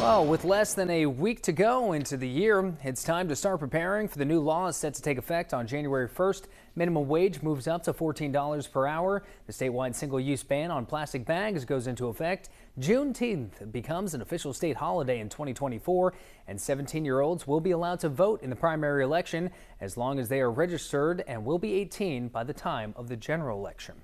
Well, with less than a week to go into the year, it's time to start preparing for the new laws set to take effect on January 1st. Minimum wage moves up to $14 per hour. The statewide single-use ban on plastic bags goes into effect. Juneteenth becomes an official state holiday in 2024, and 17-year-olds will be allowed to vote in the primary election as long as they are registered and will be 18 by the time of the general election.